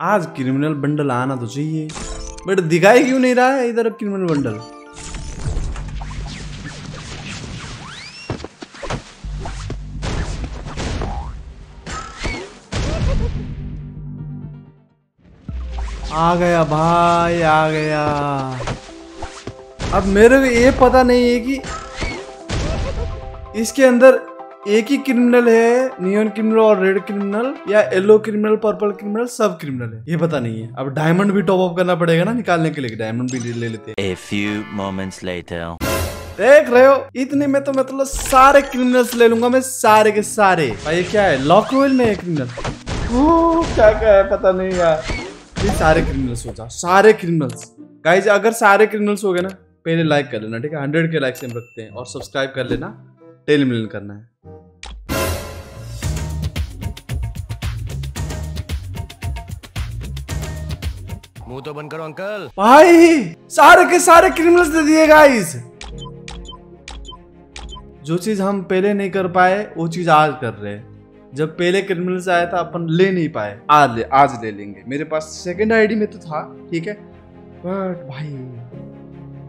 आज criminal bundle आना तो चाहिए। बट दिखाई क्यों नहीं रहा है इधर क्रिमिनल बंडल आ गया भाई, आ गया। अब मेरे को ये पता नहीं है कि इसके अंदर एक ही क्रिमिनल है नियन क्रिमिनल और रेड क्रिमिनल या येलो क्रिमिनल पर्पल क्रिमिनल सब क्रिमिनल है। ये पता नहीं है। अब डायमंड भी टॉप अप करना पड़ेगा ना निकालने के लिए डायमंड भी ले लेते हैं। A few moments later. देख रहे हो? इतने में तो मतलब सारे क्रिमिनल्स ले लूँगा मैं सारे के सारे। भाई ये क्या है? लॉक में है क्रिमिनल क्या क्या है? पता नहीं यार। ये सारे क्रिमिनल्स हो जाओ सारे क्रिमिनल्स गाइज़ अगर सारे क्रिमिनल्स हो गए ना पहले लाइक कर लेना ठीक है? हंड्रेड के लाइक से हम रखते हैं और सब्सक्राइब कर लेना। टेली मिलन करना है। मुँह तो बंद करो, अंकल। भाई, सारे के सारे क्रिमिनल्स दे दिए गाइस जो चीज़ हम पहले नहीं कर पाए, वो चीज़ आज कर रहे हैं। जब पहले क्रिमिनल्स आया था, अपन ले नहीं पाए। आज ले आज ले लेंगे। मेरे पास सेकंड आईडी में तो था, ठीक है? बट भाई,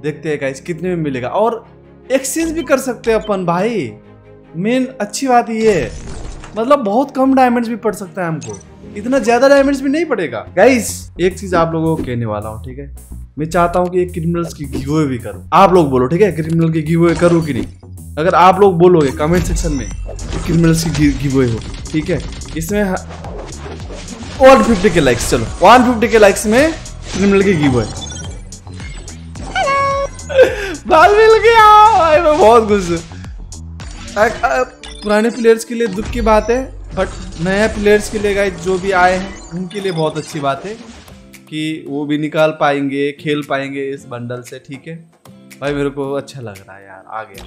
देखते हैं गाइस कितने में मिलेगा। और एक्सचेंज भी कर सकते हैं अपन, भाई। मेन अच्छी बात ये है। मतलब बहुत कम डायमंड्स भी पड़ सकता है हमको। इतना ज़्यादा डायमंड्स भी नहीं पड़ेगा। गाइस एक चीज़ आप लोगों को कहने वाला हूँ, ठीक है? मैं चाहता हूँ कि एक क्रिमिनल्स की गिवे भी करूँ। आप लोग बोलो, ठीक है? क्रिमिनल की गिवे करूँ कि नहीं? अगर आप लोग बोलोगे कमेंट सेक्शन में क्रिमिनल्स की गिवे हो, ठीक है? इसमें वन फिफ्टी के लाइक्स चलो। वन फिफ्टी के लाइक्स में क्रिमिनल की गिवे बाल मिल गया! भाई, मैं बहुत खुश हूँ। पुराने प्लेयर्स के लिए दुख की बात है। बट नए प्लेयर्स के लिए गाइस जो भी आए हैं, उनके लिए बहुत अच्छी बात है कि वो भी निकाल पाएँगे, खेल पाएँगे इस बंडल से, ठीक है? भाई, मेरे को अच्छा लग रहा है यार, आ गया।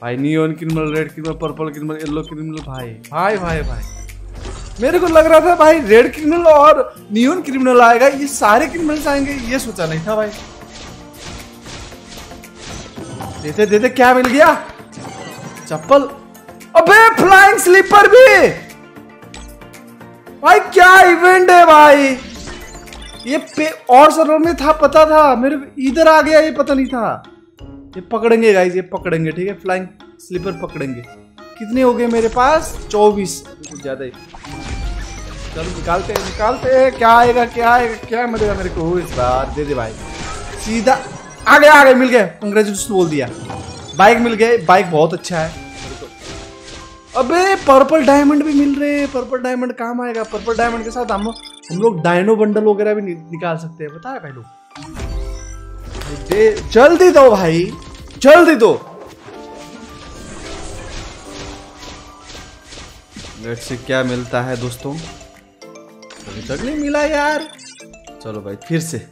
भाई neon criminal red criminal purple criminal yellow criminal भाई भाई भाई भाई। मेरे को लग रहा था, भाई रेड क्रिमिनल और नियोन क्रिमिनल आएगा, ये सारे क्रिमिनल्स आएँगे ये सोचा नहीं था, भाई। देते देते, क्या मिल गया? चप्पल। अबे फ्लाइंग स्लीपर भी। भाई, क्या इवेंट है भाई? ये पे और सर्वर में था, पता था। मेरे इधर आ गया, ये पता नहीं था। ये पकड़ेंगे गाइस ये पकड़ेंगे, ठीक है? फ्लाइंग स्लीपर पकड़ेंगे। कितने हो गए मेरे पास? चौबीस। कुछ ज़्यादा ही। चलो, निकालते हैं निकालते हैं। क्या आएगा क्या आएगा, क्या मिलेगा मेरे को? इस बार दे दे भाई। सीधा आ गया आ गया मिल गया कंग्रेचुलेशन बोल दिया। बाइक मिल गए। बाइक बहुत अच्छा है। अबे पर्पल डायमंड भी मिल रहे हैं पर्पल डायमंड काम आएगा। पर्पल डायमंड के साथ हम हम लोग डायनो बंडल वगैरह भी नि, निकाल सकते हैं। बताया भाई लोग? जल्दी दो भाई। जल्दी दो। से क्या मिलता है दोस्तों। अभी तक नहीं मिला यार। चलो भाई फिर से।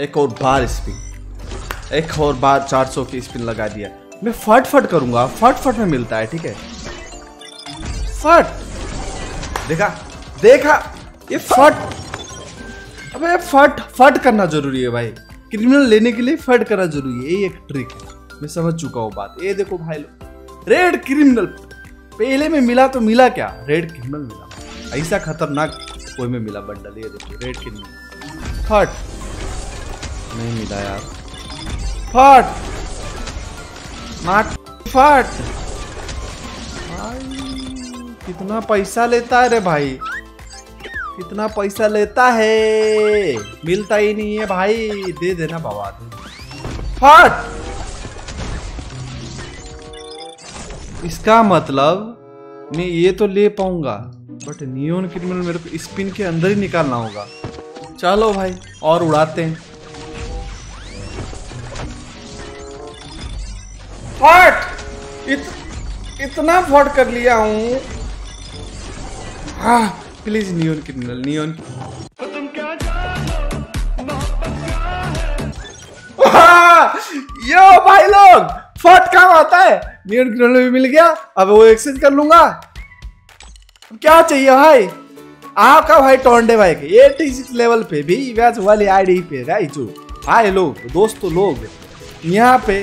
एक और बार स्पिन एक और बार 400 की स्पिन लगा दिया। मैं फट फट करूँगा। फट फट में मिलता है ठीक है? फट। देखा? देखा? ये फट। अबे फट फट करना ज़रूरी है भाई। क्रिमिनल लेने के लिए फट करना ज़रूरी है। ये एक ट्रिक है। मैं समझ चुका हूँ बात। ये देखो भाई लोग। रेड क्रिमिनल पहले में मिला तो मिला क्या? रेड क्रिमिनल मिला। ऐसा खतरनाक कोई में मिला बंडल। ये देखो रेड क्रिमिनल फट। नहीं मिला यार। फट। मार। फट। भाई। कितना पैसा लेता है रे भाई? कितना पैसा लेता है? मिलता ही नहीं है भाई। दे देना बाबा दे फट! इसका मतलब मैं ये तो ले पाऊँगा बट नियोन क्रिमिनल मेरे को स्पिन के अंदर ही निकालना होगा। चलो भाई और उड़ाते हैं। फट! इत, इतना फट कर लिया हूँ। हाँ please neon criminal neon yo भाई लोग, फट काम आता है। नियोन क्रिमिनल भी मिल गया, अब वो एक्सचेंज कर लूँगा। क्या चाहिए भाई? आपका भाई टोंडे भाई के एटी लेवल पे भी वैच वाली आईडी पे राइजू हाय लोग, दोस्तों लोग, यहाँ पे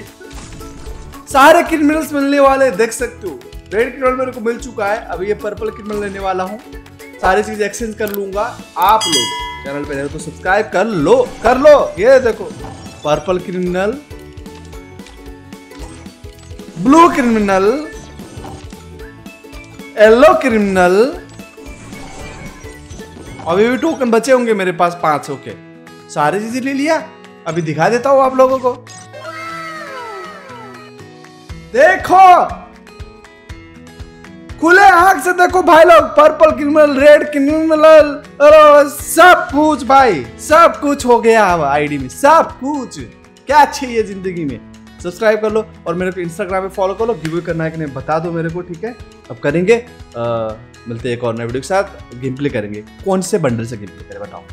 सारे क्रिमिनल्स मिलने वाले देख सकते हो। रेड क्रिमिनल मेरे को मिल चुका है। अभी ये पर्पल क्रिमिनल लेने वाला हूँ। सारी चीज़ एक्सचेंज कर लूँगा। आप लोग चैनल पे तो सब्सक्राइब कर लो कर लो। ये देखो purple criminal blue criminal yellow criminal अभी भी टोकन बचे होंगे मेरे पास पाँच सौ के सारी चीज़ें ले लिया। अभी दिखा देता हूँ आप लोगों को। देखो खुले आँख से देखो भाई लोग पर्पल क्रिमिनल रेड क्रिमिनल अरे सब कुछ भाई सब कुछ हो गया अब आईडी में सब कुछ। क्या चाहिए ज़िंदगी में? सब्सक्राइब कर लो और मेरे को इंस्टाग्राम पे फॉलो कर लो गिव करना है कि नहीं बता दो मेरे को ठीक है? अब करेंगे आ, मिलते हैं एक और नए वीडियो के साथ गेम प्ले करेंगे। कौन से बंडल से गेम प्ले करें बताओ।